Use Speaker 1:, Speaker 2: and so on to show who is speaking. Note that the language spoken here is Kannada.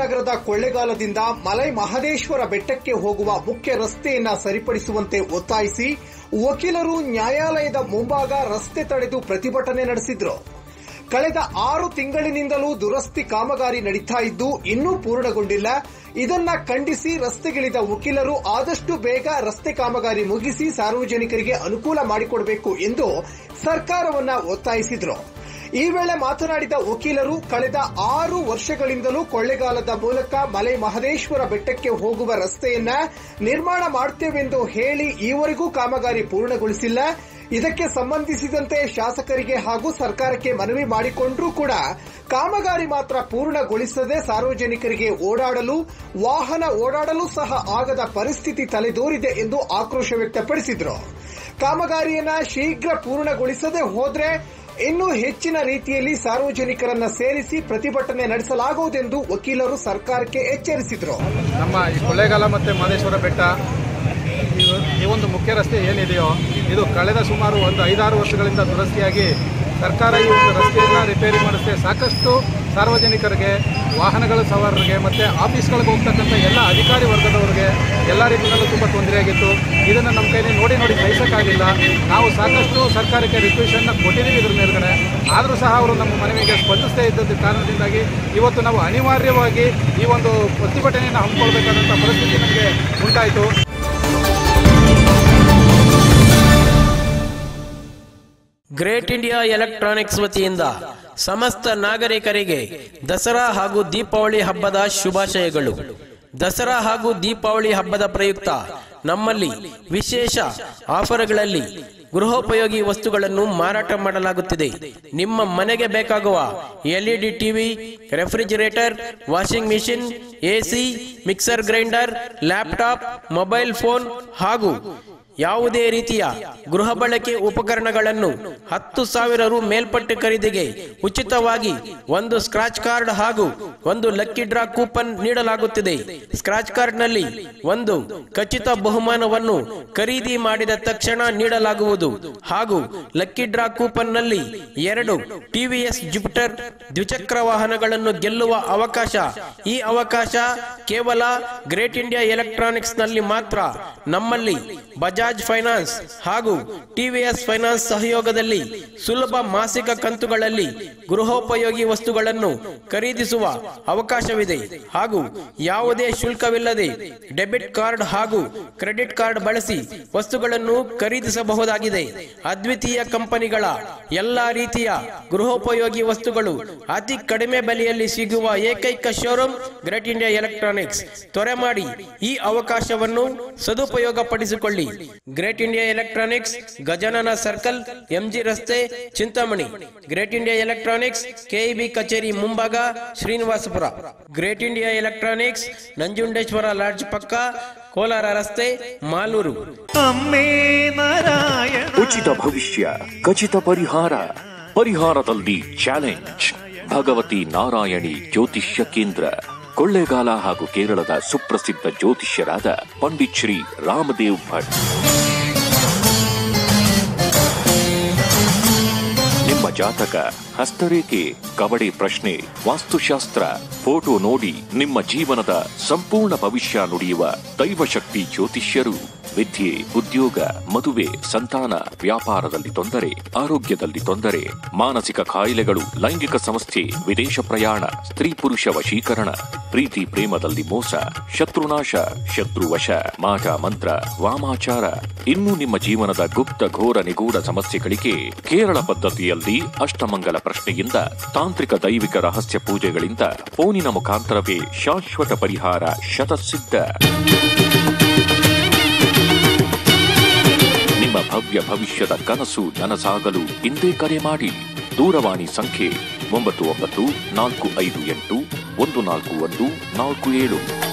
Speaker 1: ಚಾಮರಾಜನಗರದ ಕೊಳ್ಳೆಗಾಲದಿಂದ ಮಲೈ ಮಹದೇಶ್ವರ ಬೆಟ್ಟಕ್ಕೆ ಹೋಗುವ ಮುಖ್ಯ ರಸ್ತೆಯನ್ನು ಸರಿಪಡಿಸುವಂತೆ ಒತ್ತಾಯಿಸಿ ವಕೀಲರು ನ್ಯಾಯಾಲಯದ ಮುಂಭಾಗ ರಸ್ತೆ ತಡೆದು ಪ್ರತಿಭಟನೆ ನಡೆಸಿದ್ರು. ಕಳೆದ ಆರು ತಿಂಗಳಿನಿಂದಲೂ ದುರಸ್ತಿ ಕಾಮಗಾರಿ ನಡೀತಾ ಇದ್ದು ಇನ್ನೂ ಪೂರ್ಣಗೊಂಡಿಲ್ಲ. ಇದನ್ನ ಖಂಡಿಸಿ ರಸ್ತೆಗಿಳಿದ ವಕೀಲರು ಆದಷ್ಟು ಬೇಗ ರಸ್ತೆ ಕಾಮಗಾರಿ ಮುಗಿಸಿ ಸಾರ್ವಜನಿಕರಿಗೆ ಅನುಕೂಲ ಮಾಡಿಕೊಡಬೇಕು ಎಂದು ಸರ್ಕಾರವನ್ನ ಒತ್ತಾಯಿಸಿದ್ರು. ಈ ವೇಳೆ ಮಾತನಾಡಿದ ವಕೀಲರು ಕಳೆದ ಆರು ವರ್ಷಗಳಿಂದಲೂ ಕೊಳ್ಳೆಗಾಲದ ಮೂಲಕ ಮಲೆ ಮಹದೇಶ್ವರ ಬೆಟ್ಟಕ್ಕೆ ಹೋಗುವ ರಸ್ತೆಯನ್ನ ನಿರ್ಮಾಣ ಮಾಡುತ್ತೇವೆಂದು ಹೇಳಿ ಈವರೆಗೂ ಕಾಮಗಾರಿ ಪೂರ್ಣಗೊಳಿಸಿಲ್ಲ. ಇದಕ್ಕೆ ಸಂಬಂಧಿಸಿದಂತೆ ಶಾಸಕರಿಗೆ ಹಾಗೂ ಸರ್ಕಾರಕ್ಕೆ ಮನವಿ ಮಾಡಿಕೊಂಡರೂ ಕೂಡ ಕಾಮಗಾರಿ ಮಾತ್ರ ಪೂರ್ಣಗೊಳಿಸದೆ ಸಾರ್ವಜನಿಕರಿಗೆ ಓಡಾಡಲು, ವಾಹನ ಓಡಾಡಲು ಸಹ ಆಗದ ಪರಿಸ್ಥಿತಿ ತಲೆದೋರಿದೆ ಎಂದು ಆಕ್ರೋಶ ವ್ಯಕ್ತಪಡಿಸಿದರು. ಕಾಮಗಾರಿಯನ್ನ ಶೀಘ್ರ ಪೂರ್ಣಗೊಳಿಸದೆ ಹೋದ್ರೆ ಇನ್ನೂ ಹೆಚ್ಚಿನ ರೀತಿಯಲ್ಲಿ ಸಾರ್ವಜನಿಕರನ್ನ ಸೇರಿಸಿ ಪ್ರತಿಭಟನೆ ನಡೆಸಲಾಗುವುದೆಂದು ವಕೀಲರು ಸರ್ಕಾರಕ್ಕೆ ಎಚ್ಚರಿಸಿದರು.
Speaker 2: ನಮ್ಮ ಈ ಕೊಳ್ಳೇಗಾಲ ಮತ್ತು ಮಾದೇಶ್ವರ ಬೆಟ್ಟ, ಈ ಒಂದು ಮುಖ್ಯ ರಸ್ತೆ ಏನಿದೆಯೋ, ಇದು ಕಳೆದ ಸುಮಾರು ಒಂದು ಐದಾರು ವರ್ಷಗಳಿಂದ ದುರಸ್ತಿಯಾಗಿ ಸರ್ಕಾರ ಈ ಒಂದು ರಸ್ತೆಯನ್ನು ರಿಪೇರಿ ಮಾಡಿస్తే ಸಾಕಷ್ಟು ಸಾರ್ವಜನಿಕರಿಗೆ, ವಾಹನಗಳ ಸವಾರರಿಗೆ ಮತ್ತು ಆಫೀಸ್ಗಳಿಗೆ ಹೋಗ್ತಕ್ಕಂಥ ಎಲ್ಲ ಅಧಿಕಾರಿ ವರ್ಗದವರಿಗೆ ಎಲ್ಲ ರೀತಿಯಲ್ಲೂ ತುಂಬ ತೊಂದರೆಯಾಗಿತ್ತು ಇದನ್ನು ನಮ್ಮ ಕೈಲಿ ನೋಡಿ ನೋಡಿ ಸಹಿಸೋಕ್ಕಾಗಿಲ್ಲ. ನಾವು ಸಾಕಷ್ಟು ಸರ್ಕಾರಕ್ಕೆ ರಿಕ್ವೆಷನ್ನ ಕೊಟ್ಟಿದ್ದೀವಿ ಇದ್ರ ಮೇಲ್ಗಡೆ. ಆದರೂ ಸಹ ಅವರು ನಮ್ಮ ಮನವಿಗೆ ಸ್ಪಂದಿಸದೇ ಇದ್ದದ ಕಾರಣದಿಂದಾಗಿ ಇವತ್ತು ನಾವು ಅನಿವಾರ್ಯವಾಗಿ ಈ ಒಂದು ಪ್ರತಿಭಟನೆಯನ್ನು ಹಮ್ಮಿಕೊಳ್ಬೇಕಾದಂಥ ಪರಿಸ್ಥಿತಿ ನಮಗೆ ಉಂಟಾಯಿತು.
Speaker 3: ಗ್ರೇಟ್ ಇಂಡಿಯಾ ಎಲೆಕ್ಟ್ರಾನಿಕ್ಸ್ ವತಿಯಿಂದ ಸಮಸ್ತ ನಾಗರಿಕರಿಗೆ ದಸರಾ ಹಾಗೂ ದೀಪಾವಳಿ ಹಬ್ಬದ ಶುಭಾಶಯಗಳು. ದಸರಾ ಹಾಗೂ ದೀಪಾವಳಿ ಹಬ್ಬದ ಪ್ರಯುಕ್ತ ನಮ್ಮಲ್ಲಿ ವಿಶೇಷ ಆಫರ್ಗಳಲ್ಲಿ ಗೃಹೋಪಯೋಗಿ ವಸ್ತುಗಳನ್ನು ಮಾರಾಟ ಮಾಡಲಾಗುತ್ತಿದೆ. ನಿಮ್ಮ ಮನೆಗೆ ಬೇಕಾಗುವ LED TV, refrigerator, washing machine AC mixer grinder, laptop, mobile phone ಹಾಗೂ ಯಾವುದೇ ರೀತಿಯ ಗೃಹ ಬಳಕೆ ಉಪಕರಣಗಳನ್ನು ಹತ್ತು ಸಾವಿರ ರು ಮೇಲ್ಪಟ್ಟ ಖರೀದಿಗೆ ಉಚಿತವಾಗಿ ಒಂದು ಸ್ಕ್ರಾಚ್ ಕಾರ್ಡ್ ಹಾಗೂ ಒಂದು ಲಕ್ಕಿ ಡ್ರಾ ಕೂಪನ್ ನೀಡಲಾಗುತ್ತಿದೆ. ಸ್ಕ್ರಾಚ್ ಕಾರ್ಡ್ನಲ್ಲಿ ಒಂದು ಖಚಿತ ಬಹುಮಾನವನ್ನು ಖರೀದಿ ಮಾಡಿದ ತಕ್ಷಣ ನೀಡಲಾಗುವುದು ಹಾಗೂ ಲಕ್ಕಿ ಡ್ರಾ ಕೂಪನ್ನಲ್ಲಿ ಎರಡು ಟಿವಿಎಸ್ ಜುಪಿಟರ್ ದ್ವಿಚಕ್ರ ವಾಹನಗಳನ್ನು ಗೆಲ್ಲುವ ಅವಕಾಶ. ಈ ಅವಕಾಶ ಕೇವಲ ಗ್ರೇಟ್ ಇಂಡಿಯಾ ಎಲೆಕ್ಟ್ರಾನಿಕ್ಸ್ನಲ್ಲಿ ಮಾತ್ರ. ನಮ್ಮಲ್ಲಿ ಬಜಾಜ್ ಫೈನಾನ್ಸ್ ಹಾಗೂ ಟಿವಿಎಸ್ ಫೈನಾನ್ಸ್ ಸಹಯೋಗದಲ್ಲಿ ಸುಲಭ ಮಾಸಿಕ ಕಂತುಗಳಲ್ಲಿ ಗೃಹೋಪಯೋಗಿ ವಸ್ತುಗಳನ್ನು ಖರೀದಿಸುವ ಅವಕಾಶವಿದೆ ಹಾಗೂ ಯಾವುದೇ ಶುಲ್ಕವಿಲ್ಲದೆ ಡೆಬಿಟ್ ಕಾರ್ಡ್ ಹಾಗೂ ಕ್ರೆಡಿಟ್ ಕಾರ್ಡ್ ಬಳಸಿ ವಸ್ತುಗಳನ್ನು ಖರೀದಿಸಬಹುದಾಗಿದೆ. ಅದ್ವಿತೀಯ ಕಂಪನಿಗಳ ಎಲ್ಲಾ ರೀತಿಯ ಗೃಹೋಪಯೋಗಿ ವಸ್ತುಗಳು ಅತಿ ಕಡಿಮೆ ಬೆಲೆಯಲ್ಲಿ ಸಿಗುವ ಏಕೈಕ ಶೋರೂಮ್ ಗ್ರೇಟ್ ಇಂಡಿಯಾ ಎಲೆಕ್ಟ್ರಾನಿಕ್ಸ್. ತ್ವರೆ ಮಾಡಿ ಈ ಅವಕಾಶವನ್ನು ಸದುಪಯೋಗ ಪಡಿಸಿಕೊಳ್ಳಿ great India electronics Gajanana circle MG ರಸ್ತೆ Chintamani. Great India electronics KEB ಕಚೇರಿ ಮುಂಭಾಗ Srinivaspur. Great India electronics Nanjundeshwara lodge ಪಕ್ಕ ಕೋಲಾರ ರಸ್ತೆ ಮಾಲೂರು.
Speaker 4: ಉಚಿತ ಭವಿಷ್ಯ ಖಚಿತ ಪರಿಹಾರ. ಪರಿಹಾರದಲ್ಲಿ ಚಾಲೆಂಜ್. ಭಗವತಿ ನಾರಾಯಣಿ ಜ್ಯೋತಿಷ್ಯ ಕೇಂದ್ರ. ಕೊಳ್ಳೇಗಾಲ ಹಾಗೂ ಕೇರಳದ ಸುಪ್ರಸಿದ್ಧ ಜ್ಯೋತಿಷ್ಯರಾದ ಪಂಡಿತ್ ಶ್ರೀ ರಾಮದೇವ್ ಭಟ್. ನಿಮ್ಮ ಜಾತಕ, ಹಸ್ತರೇಖೆ ಕಬಡಿ ಪ್ರಶ್ನೆ, ವಾಸ್ತುಶಾಸ್ತ್ರ, ಫೋಟೋ ನೋಡಿ ನಿಮ್ಮ ಜೀವನದ ಸಂಪೂರ್ಣ ಭವಿಷ್ಯ ನುಡಿಯುವ ದೈವಶಕ್ತಿ ಜ್ಯೋತಿಷ್ಯರು. ವಿದ್ಯೆ, ಉದ್ಯೋಗ, ಮದುವೆ, ಸಂತಾನ, ವ್ಯಾಪಾರದಲ್ಲಿ ತೊಂದರೆ, ಆರೋಗ್ಯದಲ್ಲಿ ತೊಂದರೆ, ಮಾನಸಿಕ ಕಾಯಿಲೆಗಳು, ಲೈಂಗಿಕ ಸಮಸ್ಯೆ, ವಿದೇಶ ಪ್ರಯಾಣ, ಸ್ತ್ರೀ ಪುರುಷ ವಶೀಕರಣ, ಪ್ರೀತಿ ಪ್ರೇಮದಲ್ಲಿ ಮೋಸ, ಶತ್ರುನಾಶ, ಶತ್ರುವಶ, ಮಾಟ ಮಂತ್ರ, ವಾಮಾಚಾರ. ಇನ್ನು ನಿಮ್ಮ ಜೀವನದ ಗುಪ್ತ, ಘೋರ, ನಿಗೂಢ ಸಮಸ್ಯೆಗಳಿಗೆ ಕೇರಳ ಪದ್ಧತಿಯಲ್ಲಿ ಅಷ್ಟಮಂಗಲ ಪ್ರಶ್ನೆಯಿಂದ ತಾಂತ್ರಿಕ ದೈವಿಕ ರಹಸ್ಯ ಪೂಜೆಗಳಿಂದ ಫೋನಿನ ಮುಖಾಂತರವೇ ಶಾಶ್ವತ ಪರಿಹಾರ ಶತಸಿದ್ಧ. ಭವ್ಯ ಭವಿಷ್ಯದ ಕನಸು ನನಸಾಗಲು ಇಂದೇ ಕರೆ ಮಾಡಿ. ದೂರವಾಣಿ ಸಂಖ್ಯೆ ಒಂಬತ್ತು ಒಂಬತ್ತು ನಾಲ್ಕು ಐದು ಎಂಟು ಒಂದು ನಾಲ್ಕು ಒಂದು ನಾಲ್ಕು ಏಳು.